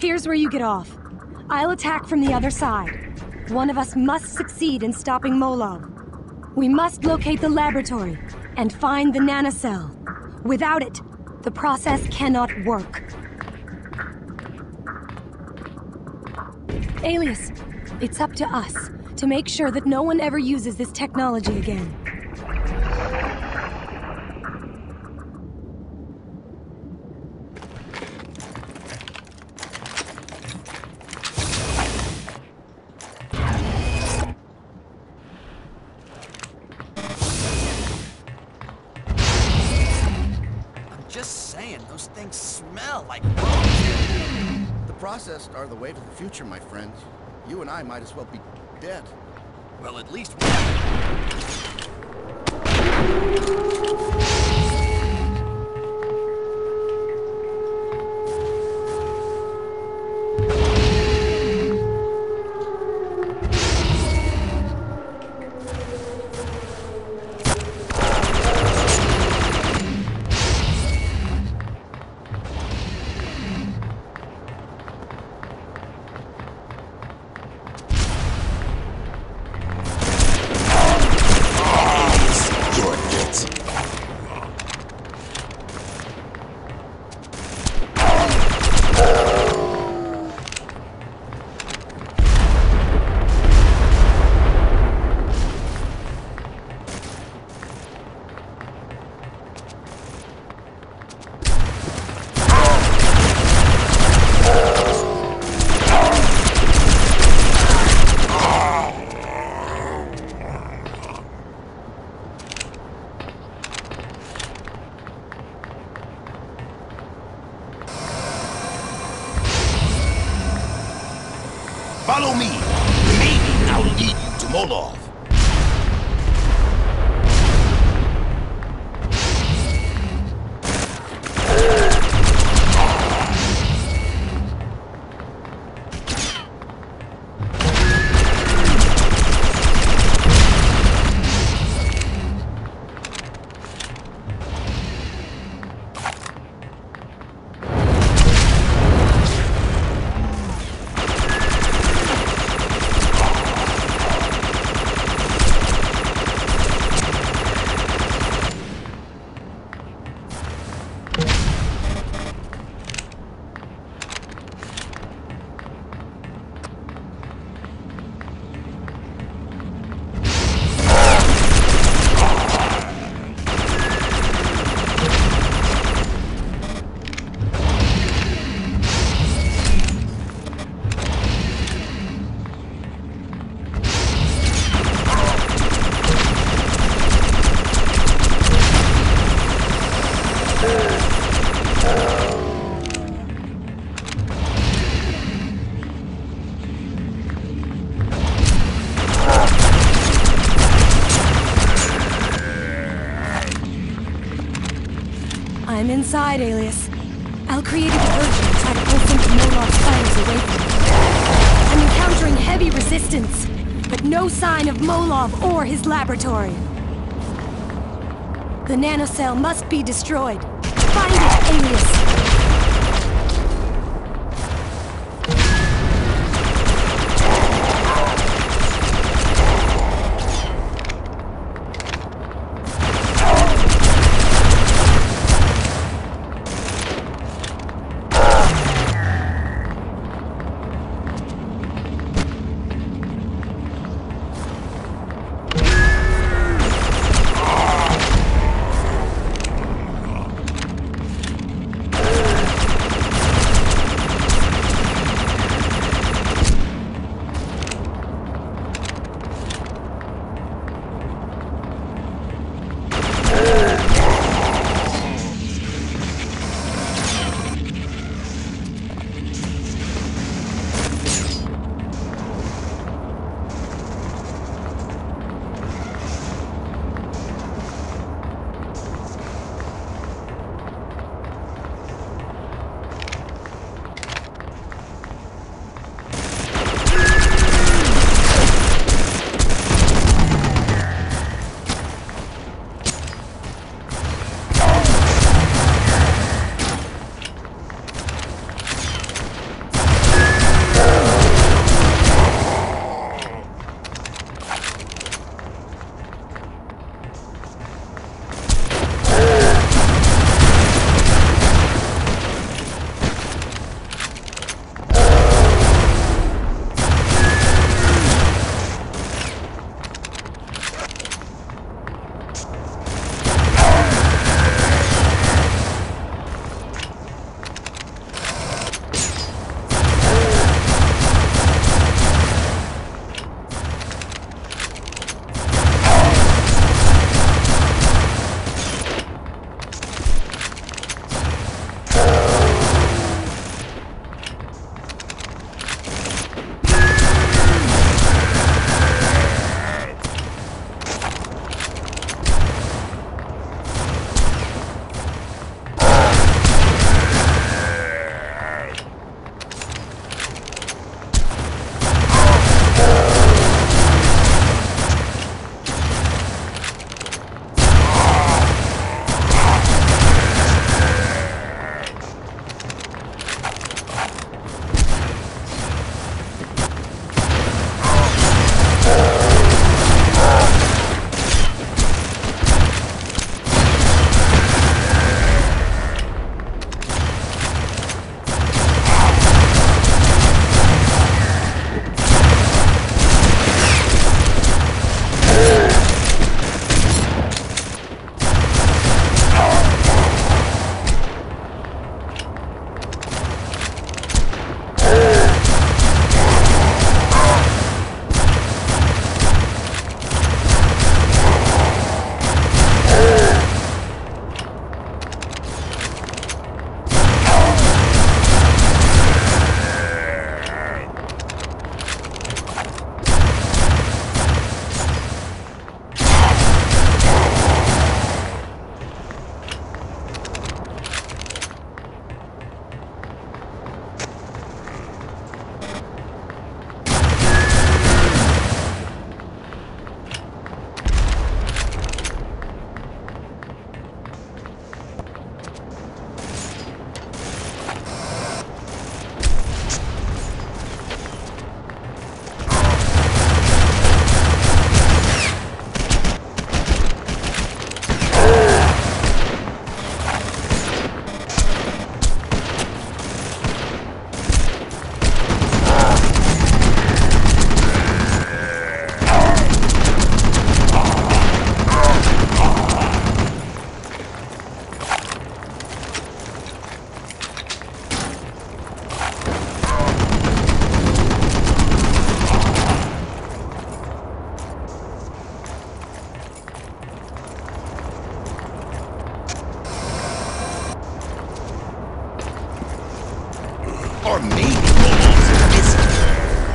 Here's where you get off. I'll attack from the other side. One of us must succeed in stopping Molov. We must locate the laboratory and find the nanocell. Without it, the process cannot work. Alias, it's up to us to make sure that no one ever uses this technology again. Smell like. The processed are the way to the future, my friend. You and I might as well be dead. Well, at least we I'm inside, Alias. I'll create a diversion try to pull some of fighters away from me. I'm encountering heavy resistance, but no sign of Molov or his laboratory. The nanocell must be destroyed. Find it, Alias!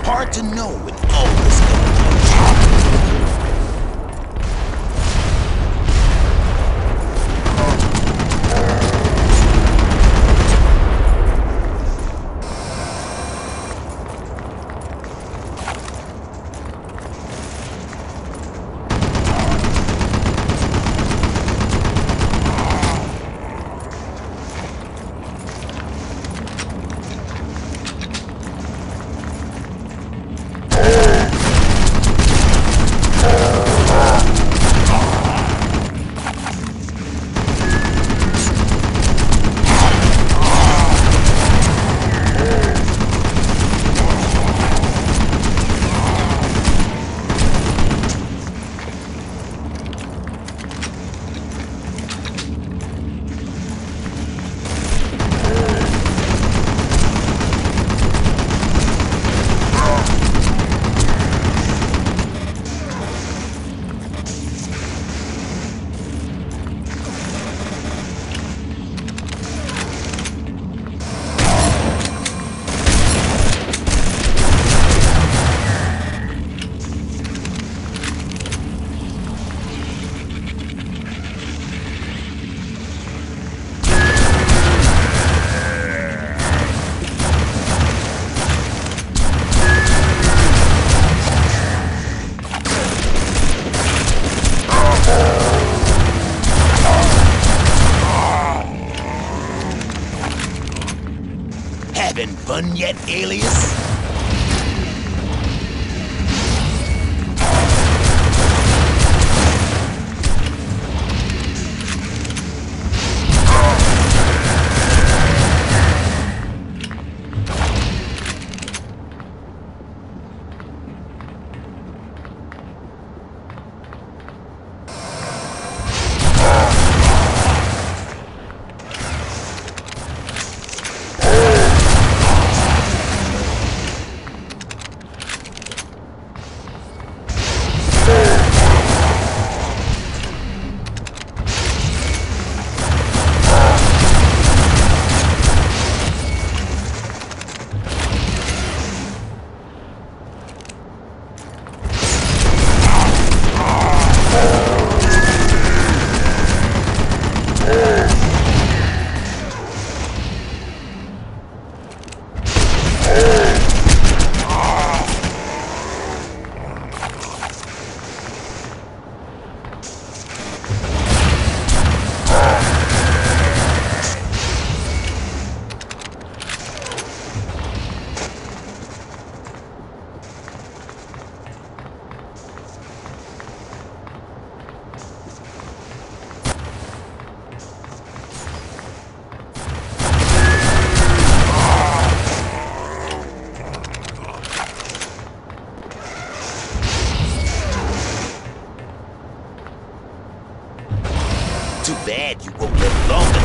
Hard to know fun yet, Alias? bad you will.